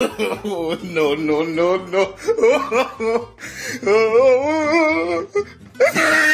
no, no, no, no.